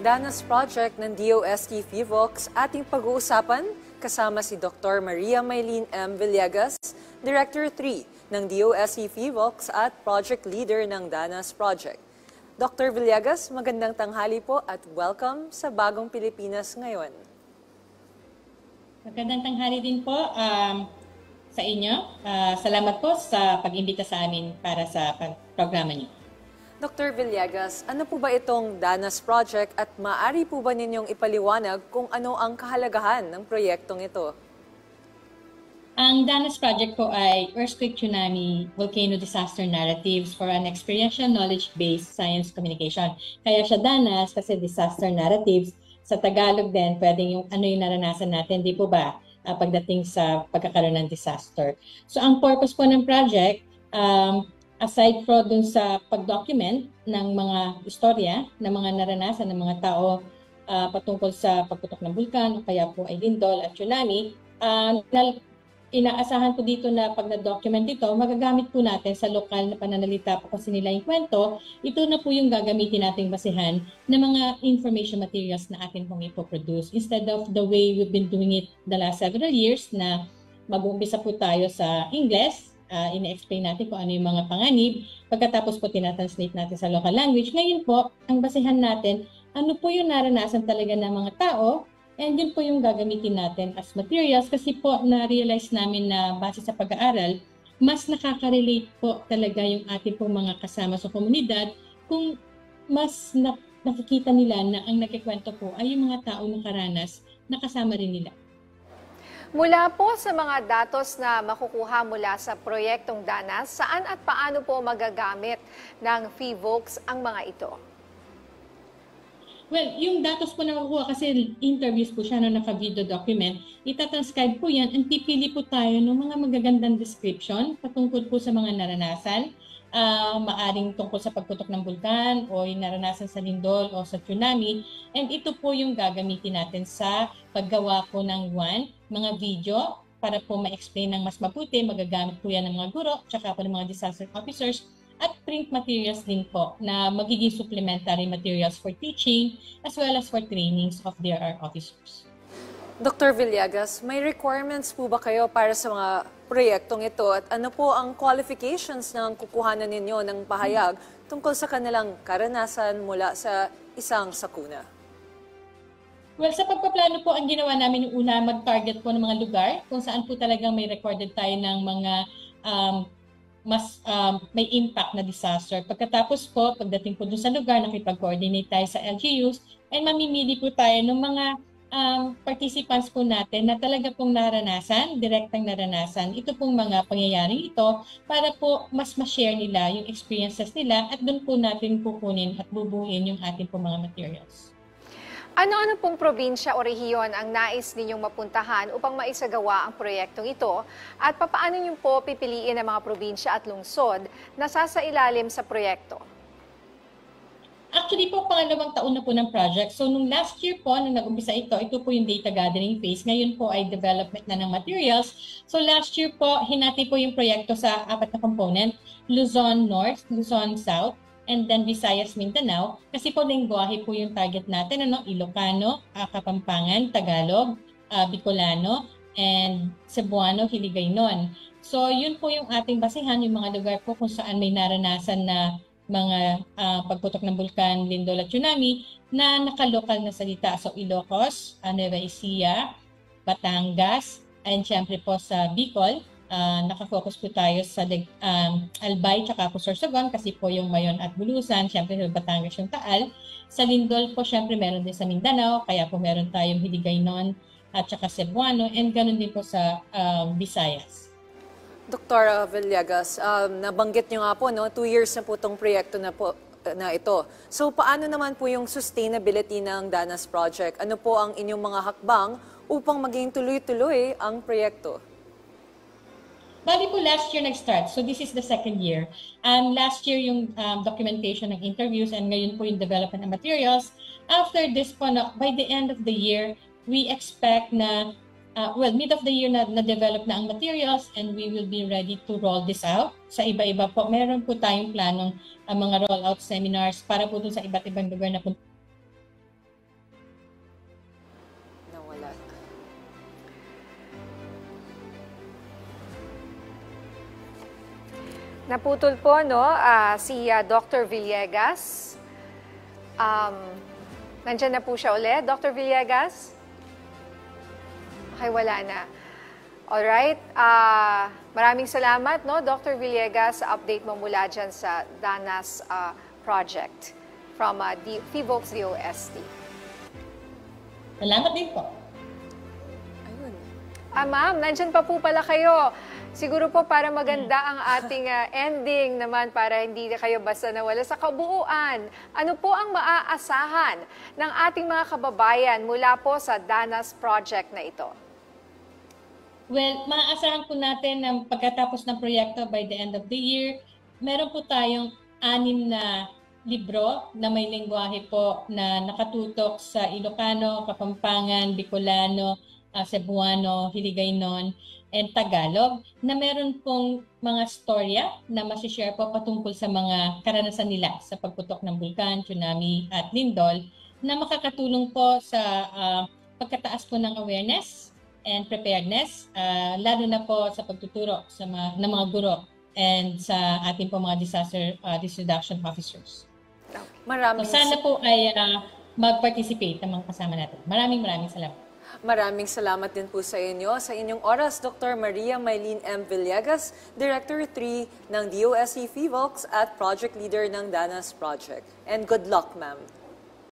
Danas Project ng DOST FIVOX ating pag-uusapan kasama si Dr. Maria Maylene M. Villegas, Director 3 ng DOST FIVOX at Project Leader ng Danas Project. Dr. Villegas, magandang tanghali po at welcome sa Bagong Pilipinas ngayon. Magandang tanghali din po um, sa inyo. Uh, salamat po sa pag-imbita sa amin para sa programa niyo. Dr. Villegas, ano po ba itong DANAS Project at maaari po ba ninyong ipaliwanag kung ano ang kahalagahan ng proyektong ito? Ang DANAS Project po ay Earthquake Tsunami Volcano Disaster Narratives for an Experiential Knowledge-Based Science Communication. Kaya siya DANAS kasi Disaster Narratives. Sa Tagalog din, pwedeng yung ano yung naranasan natin, di po ba? Uh, pagdating sa pagkakaroon ng disaster. So ang purpose po ng project, um, aside from dun sa pag-document ng mga istorya ng mga naranasan ng mga tao uh, patungkol sa pagputok ng bulkan o kaya po ay lindol at tsunami, uh, inaasahan po dito na pag na-document ito, magagamit po natin sa lokal na pananalita po kasi nila yung kwento, ito na po yung gagamitin nating basihan ng mga information materials na atin pong ipoproduce. Instead of the way we've been doing it the last several years na mag-uumpisa po tayo sa English, uh, ine-explain natin kung ano yung mga panganib. Pagkatapos po tinatranslate natin sa local language. Ngayon po, ang basihan natin, ano po yung naranasan talaga ng mga tao and yun po yung gagamitin natin as materials kasi po na-realize namin na base sa pag-aaral, mas nakaka-relate po talaga yung ating pong mga kasama sa komunidad kung mas na- nakikita nila na ang nagkikwento po ay yung mga tao nakaranas na kasama rin nila. Mula po sa mga datos na makukuha mula sa proyektong DANAS, saan at paano po magagamit ng FIVOX ang mga ito? Well, yung datos po na makukuha kasi interviews po siya na naka-video document, itatranscribe po yan and pipili po tayo ng mga magagandang description patungkol po sa mga naranasan uh, maaring tungkol sa pagputok ng bulkan o naranasan sa lindol o sa tsunami. And ito po yung gagamitin natin sa paggawa po ng one, mga video para po ma-explain ng mas mabuti. Magagamit po yan ng mga guro, tsaka po ng mga disaster officers at print materials din po na magiging supplementary materials for teaching as well as for trainings of their officers. Dr. Villegas, may requirements po ba kayo para sa mga proyektong ito at ano po ang qualifications ng kukuhanan ninyo ng pahayag tungkol sa kanilang karanasan mula sa isang sakuna? Well, sa pagpaplano po, ang ginawa namin yung una, mag-target po ng mga lugar kung saan po talagang may recorded tayo ng mga um, mas um, may impact na disaster. Pagkatapos po, pagdating po dun sa lugar, nakipag-coordinate tayo sa LGUs and mamimili po tayo ng mga um, participants po natin na talaga pong naranasan, direktang naranasan, ito pong mga pangyayaring ito para po mas ma-share nila yung experiences nila at doon po natin kukunin at bubuhin yung ating pong mga materials. Ano-ano pong probinsya o rehiyon ang nais ninyong mapuntahan upang maisagawa ang proyektong ito? At papaano niyo po pipiliin ang mga probinsya at lungsod na sasailalim sa proyekto? Actually po, pangalawang taon na po ng project. So, nung last year po, nung nag-umpisa ito, ito po yung data gathering phase. Ngayon po ay development na ng materials. So, last year po, hinati po yung proyekto sa apat na component. Luzon North, Luzon South, and then Visayas, Mindanao. Kasi po, lingwahe po yung target natin. Ano? Ilocano, uh, Kapampangan, Tagalog, uh, Bicolano, and Cebuano, Hiligaynon. So, yun po yung ating basihan, yung mga lugar po kung saan may naranasan na mga uh, pagputok ng bulkan, lindol at tsunami na nakalokal na salita. So Ilocos, uh, Nueva Ecija, Batangas, and syempre po sa Bicol, uh, nakafocus po tayo sa um, Albay tsaka po Sorsogon kasi po yung Mayon at Bulusan, syempre sa Batangas yung Taal. Sa Lindol po syempre meron din sa Mindanao, kaya po meron tayong Hiligaynon at tsaka Cebuano, and ganun din po sa um, Visayas. Dr. Villegas, um, nabanggit niyo nga po, no, two years na po itong proyekto na, po, na ito. So paano naman po yung sustainability ng DANAS project? Ano po ang inyong mga hakbang upang maging tuloy-tuloy ang proyekto? Bali po last year nag-start. So this is the second year. Um, last year yung um, documentation ng interviews and ngayon po yung development ng materials. After this po, by the end of the year, we expect na uh, well, mid of the year na na-develop na ang materials and we will be ready to roll this out. Sa iba-iba po, meron po tayong planong uh, mga rollout seminars para po dun sa iba't ibang lugar na po. Nawala. Naputol po no uh, si ah, uh, Dr. Villegas. Um, nandiyan na po siya ulit, Dr. Villegas. Okay, wala na. Alright. ah maraming salamat, no, Dr. Villegas, sa update mo mula dyan sa Danas ah, Project from uh, D- FIVOX DOST. Salamat din po. Ayun. Ah, ma'am, nandyan pa po pala kayo. Siguro po para maganda ang ating ah, ending naman para hindi na kayo basta nawala sa kabuuan. Ano po ang maaasahan ng ating mga kababayan mula po sa Danas Project na ito? Well, maaasahan po natin na pagkatapos ng proyekto by the end of the year, meron po tayong anim na libro na may lengguwahe po na nakatutok sa Ilocano, Kapampangan, Bicolano, uh, Cebuano, Hiligaynon, and Tagalog na meron pong mga storya na masishare po patungkol sa mga karanasan nila sa pagputok ng bulkan, tsunami at lindol na makakatulong po sa ah, pagkataas po ng awareness and preparedness, ah, lalo na po sa pagtuturo sa mga, ng mga guro and sa ating po mga disaster ah, risk reduction officers. So Maraming, sana po ay ah, mag-participate ng mga kasama natin. Maraming maraming salamat. maraming salamat din po sa inyo. Sa inyong oras, Dr. Maria Maylene M. Villegas, Director 3 ng DOST FIVOX at Project Leader ng Danas Project. And good luck, ma'am.